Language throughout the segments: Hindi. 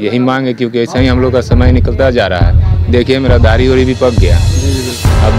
यही मांग है क्योंकि ऐसा ही हम लोग का समय निकलता जा रहा है। देखिए मेरा दाढ़ी वाड़ी भी पक गया। अब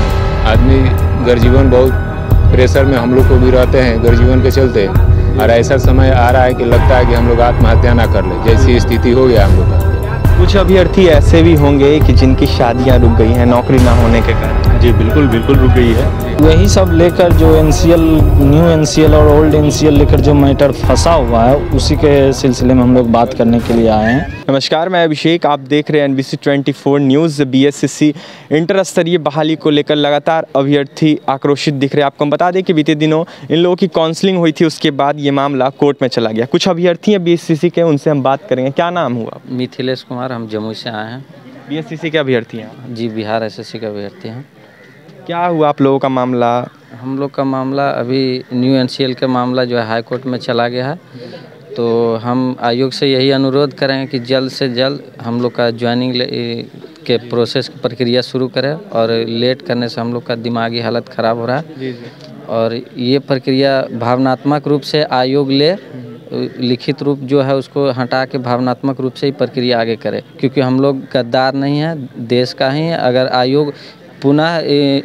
आदमी गर्जीवन बहुत प्रेशर में हम लोग को भी रहते हैं गर्जीवन के चलते। और ऐसा समय आ रहा है कि लगता है कि हम लोग आत्महत्या ना कर ले जैसी स्थिति हो गया हम लोग का। कुछ अभ्यर्थी ऐसे भी होंगे कि जिनकी शादियाँ रुक गई हैं नौकरी ना होने के कारण। जी बिल्कुल बिल्कुल रुक गई है। वही सब लेकर जो एनसीएल न्यू एनसीएल और ओल्ड एनसीएल लेकर जो मैटर फंसा हुआ है उसी के सिलसिले में हम लोग बात करने के लिए आए हैं। नमस्कार मैं अभिषेक आप देख रहे हैं N B C twenty four news B S C inter स्तरीय बहाली को लेकर लगातार अभ्यर्थी आक्रोशित दिख रहे हैं। आपको हम बता दें कि बीते दिनों इन लोगों की काउंसलिंग हुई थी उसके बाद ये मामला कोर्ट में चला गया। कुछ अभ्यर्थी हैं बी एस सी के उनसे हम बात करेंगे। क्या नाम हुआ? मिथिलेश कुमार हम जम्मू से आए हैं। बी एस सी के अभ्यर्थी हैं। जी बिहार एसएससी के अभ्यर्थी हैं। क्या हुआ आप लोगों का मामला? हम लोग का मामला अभी न्यू एनसीएल का मामला जो है हाई कोर्ट में चला गया है। तो हम आयोग से यही अनुरोध करेंगे कि जल्द से जल्द हम लोग का ज्वाइनिंग के प्रोसेस की प्रक्रिया शुरू करें और लेट करने से हम लोग का दिमागी हालत ख़राब हो रहा है। और ये प्रक्रिया भावनात्मक रूप से आयोग ले लिखित रूप जो है उसको हटा के भावनात्मक रूप से ही प्रक्रिया आगे करे। क्योंकि हम लोग गद्दार नहीं है देश का ही है। अगर आयोग पुनः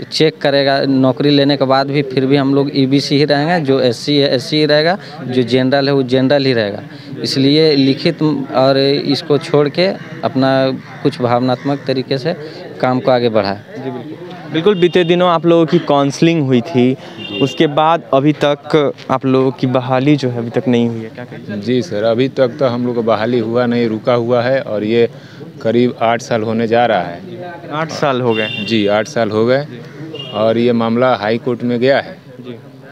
चेक करेगा। नौकरी लेने के बाद भी फिर भी हम लोग ईबीसी ही रहेंगे, जो एससी है एससी ही रहेगा, जो जनरल है वो जनरल ही रहेगा। इसलिए लिखित और इसको छोड़ के अपना कुछ भावनात्मक तरीके से काम को आगे बढ़ाए। जी, बिल्कुल। बीते दिनों आप लोगों की काउंसलिंग हुई थी। उसके बाद अभी तक आप लोगों की बहाली जो है अभी तक नहीं हुई है क्या कहिए जी सर अभी तक तो हम लोग का बहाली हुआ नहीं रुका हुआ है और ये करीब आठ साल होने जा रहा है। आठ साल हो गए जी आठ साल हो गए और ये मामला हाई कोर्ट में गया है।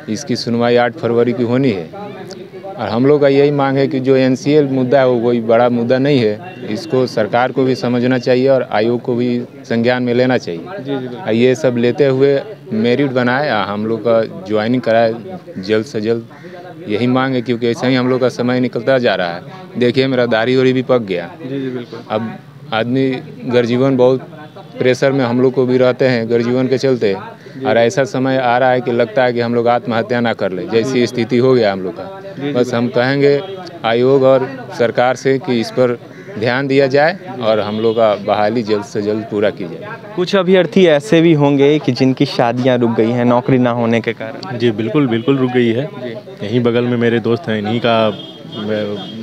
इसकी सुनवाई आठ फरवरी की होनी है। और हम लोग का यही मांग है कि जो एनसीएल मुद्दा है वो कोई बड़ा मुद्दा नहीं है। इसको सरकार को भी समझना चाहिए और आयोग को भी संज्ञान में लेना चाहिए। और ये सब लेते हुए मेरिट बनाए हम लोग का ज्वाइनिंग कराए जल्द से जल्द। यही मांग है क्योंकि ऐसा ही हम लोग का समय निकलता जा रहा है। देखिए मेरा दाढ़ी वाड़ी भी पक गया। अब आदमी गर्जीवन बहुत प्रेशर में हम लोग को भी रहते हैं गर्जीवन के चलते। और ऐसा समय आ रहा है कि लगता है कि हम लोग आत्महत्या ना कर ले। जैसी स्थिति हो गया हम लोग का। बस हम कहेंगे आयोग और सरकार से कि इस पर ध्यान दिया जाए और हम लोग का बहाली जल्द से जल्द पूरा की जाए। कुछ अभ्यर्थी ऐसे भी होंगे कि जिनकी शादियाँ रुक गई हैं नौकरी ना होने के कारण। जी बिल्कुल बिल्कुल रुक गई है। यहीं बगल में मेरे दोस्त हैं इन्हीं का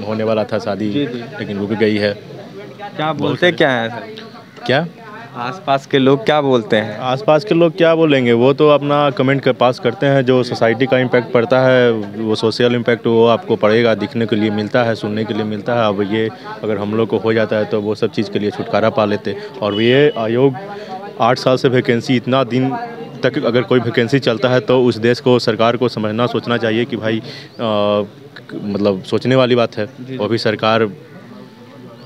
होने वाला था शादी लेकिन रुक गई है। क्या बोलते क्या है? क्या? आसपास के लोग क्या बोलते हैं? आसपास के लोग क्या बोलेंगे? वो तो अपना कमेंट कर पास करते हैं जो सोसाइटी का इम्पैक्ट पड़ता है वो सोशल इम्पैक्ट वो आपको पड़ेगा दिखने के लिए मिलता है सुनने के लिए मिलता है। अब ये अगर हम लोग को हो जाता है तो वो सब चीज़ के लिए छुटकारा पा लेते। और ये आयोग आठ साल से वैकेंसी इतना दिन तक अगर कोई वैकेंसी चलता है तो उस देश को सरकार को समझना सोचना चाहिए कि भाई आ, मतलब सोचने वाली बात है। वो भी सरकार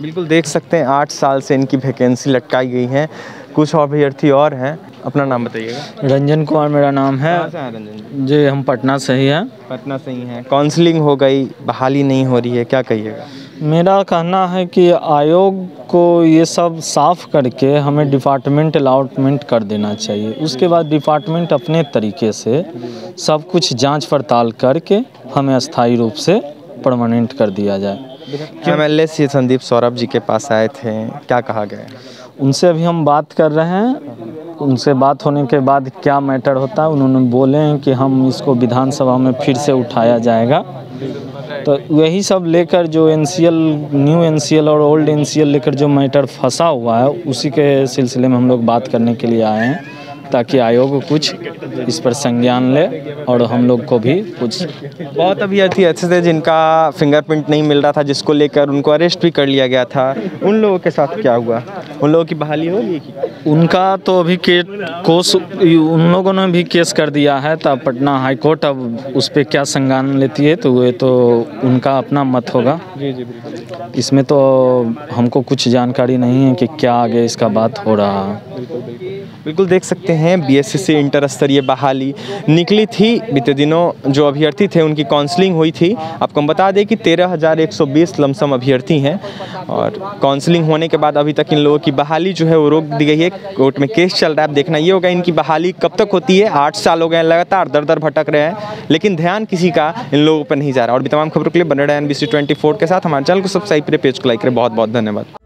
बिल्कुल देख सकते हैं आठ साल से इनकी वैकेंसी लटकाई गई है। कुछ अभ्यर्थी और हैं अपना नाम बताइएगा। रंजन कुमार मेरा नाम है। रंजन जी? हम पटना से ही हैं। पटना से ही हैं। काउंसलिंग हो गई बहाली नहीं हो रही है क्या कहिएगा? मेरा कहना है कि आयोग को ये सब साफ़ करके हमें डिपार्टमेंट अलाटमेंट कर देना चाहिए। उसके बाद डिपार्टमेंट अपने तरीके से सब कुछ जाँच पड़ताल करके हमें अस्थायी रूप से परमानेंट कर दिया जाए। M L A C Sandeep Saurabh ji के पास आए थे। क्या कहा गया? उनसे अभी हम बात कर रहे हैं। उनसे बात होने के बाद क्या मैटर होता है, उन्होंने बोले हैं कि हम इसको विधानसभा में फिर से उठाया जाएगा। तो यही सब लेकर जो एनसीएल, न्यू एनसीएल और ओल्ड एनसीएल लेकर जो मैटर फंसा हुआ है, उसी के सिलसिले में हम लोग बात करने के लिए आए हैं। ताकि आयोग कुछ इस पर संज्ञान ले और हम लोग को भी कुछ बहुत अभ्यर्थी ऐसे थे जिनका फिंगरप्रिंट नहीं मिल रहा था जिसको लेकर उनको अरेस्ट भी कर लिया गया था उन लोगों के साथ क्या हुआ? उन लोगों की बहाली होगी उनका तो अभी के कोस उन लोगों ने भी केस कर दिया है तो अब पटना हाई कोर्ट अब उस पर क्या संज्ञान लेती है तो ये तो उनका अपना मत होगा। बिल्कुल। इसमें तो हमको कुछ जानकारी नहीं है कि क्या आगे इसका बात हो रहा। है बिल्कुल देख सकते हैं। बीएससी इंटर स्तरीय बहाली निकली थी, बीते दिनों जो अभ्यर्थी थे, उनकी काउंसलिंग हुई थी। आपको हम बता दें कि तेरह हज़ार एक सौ बीस लमसम अभ्यर्थी हैं और काउंसलिंग होने के बाद अभी तक इन लोगों की बहाली जो है, वो रोक दी गई है। कोर्ट में केस चल रहा है देखना ये होगा, इनकी बहाली कब तक होती है? आठ साल हो गए लगातार दर दर भटक रहे हैं, लेकिन ध्यान किसी का इन लोगों पर नहीं जा रहा। और भी तमाम खबरों के लिए बने रहे एन बी के साथ। हमारे चैनल को सब्सक्राइब करें पेज को लाइक करें। बहुत बहुत धन्यवाद।